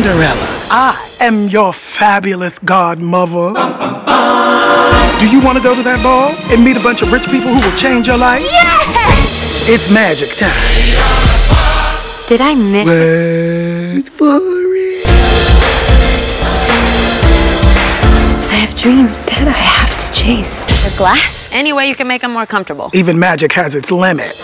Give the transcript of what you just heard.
Cinderella. I am your fabulous godmother. Do you want to go to that ball and meet a bunch of rich people who will change your life? Yes! It's magic time. Did I miss? Wait for it. I have dreams that I have to chase. The glass? Any way you can make them more comfortable. Even magic has its limits.